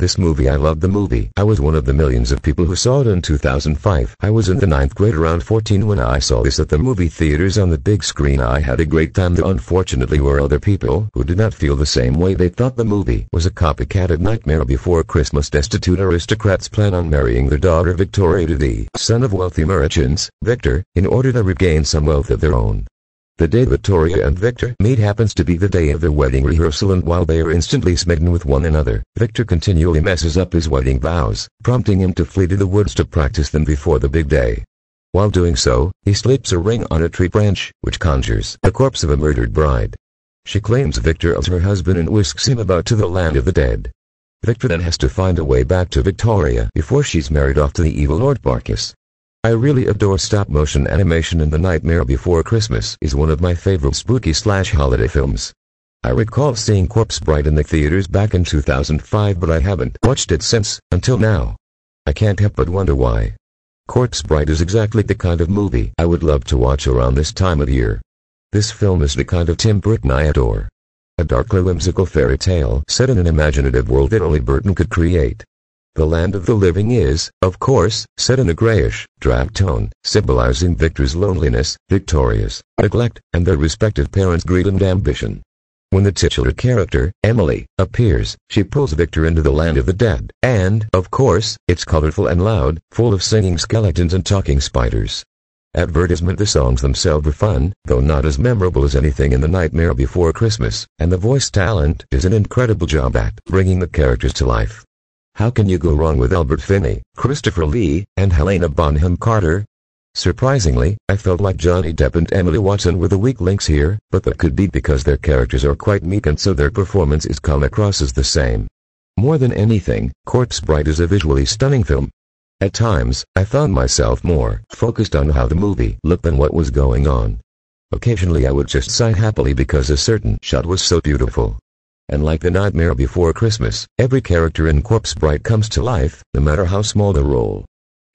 This movie I loved the movie. I was one of the millions of people who saw it in 2005. I was in the ninth grade around 14 when I saw this at the movie theaters on the big screen. I had a great time there unfortunately were other people who did not feel the same way. They thought the movie was a copycat of Nightmare Before Christmas. Destitute aristocrats plan on marrying their daughter Victoria to the son of wealthy merchants, Victor, in order to regain some wealth of their own. The day Victoria and Victor meet happens to be the day of their wedding rehearsal and while they are instantly smitten with one another, Victor continually messes up his wedding vows, prompting him to flee to the woods to practice them before the big day. While doing so, he slips a ring on a tree branch, which conjures the corpse of a murdered bride. She claims Victor as her husband and whisks him about to the land of the dead. Victor then has to find a way back to Victoria before she's married off to the evil Lord Barkis. I really adore stop-motion animation and The Nightmare Before Christmas is one of my favorite spooky slash holiday films. I recall seeing Corpse Bride in the theaters back in 2005 but I haven't watched it since, until now. I can't help but wonder why. Corpse Bride is exactly the kind of movie I would love to watch around this time of year. This film is the kind of Tim Burton I adore. A darkly whimsical fairy tale set in an imaginative world that only Burton could create. The land of the living is, of course, set in a grayish, drab tone, symbolizing Victor's loneliness, Victoria's neglect, and their respective parents' greed and ambition. When the titular character, Emily, appears, she pulls Victor into the land of the dead, and, of course, it's colorful and loud, full of singing skeletons and talking spiders. Advertisement The songs themselves are fun, though not as memorable as anything in The Nightmare Before Christmas, and the voice talent is an incredible job at bringing the characters to life. How can you go wrong with Albert Finney, Christopher Lee, and Helena Bonham Carter? Surprisingly, I felt like Johnny Depp and Emily Watson were the weak links here, but that could be because their characters are quite meek and so their performance is come across as the same. More than anything, Corpse Bride is a visually stunning film. At times, I found myself more focused on how the movie looked than what was going on. Occasionally I would just sigh happily because a certain shot was so beautiful and like the Nightmare Before Christmas, every character in Corpse Bride comes to life, no matter how small the role.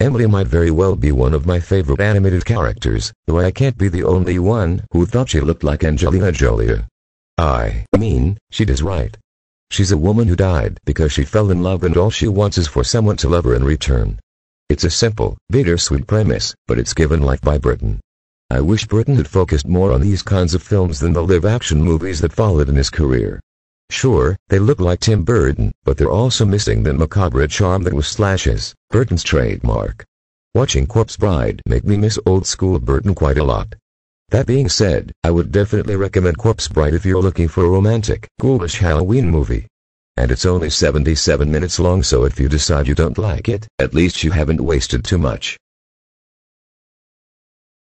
Emily might very well be one of my favorite animated characters, though I can't be the only one who thought she looked like Angelina Jolie. I mean, she does right. She's a woman who died because she fell in love and all she wants is for someone to love her in return. It's a simple, bittersweet premise, but it's given life by Burton. I wish Burton had focused more on these kinds of films than the live-action movies that followed in his career. Sure, they look like Tim Burton, but they're also missing that macabre charm that was Slash's, Burton's trademark. Watching Corpse Bride make me miss old school Burton quite a lot. That being said, I would definitely recommend Corpse Bride if you're looking for a romantic, ghoulish Halloween movie. And it's only 77 minutes long so if you decide you don't like it, at least you haven't wasted too much.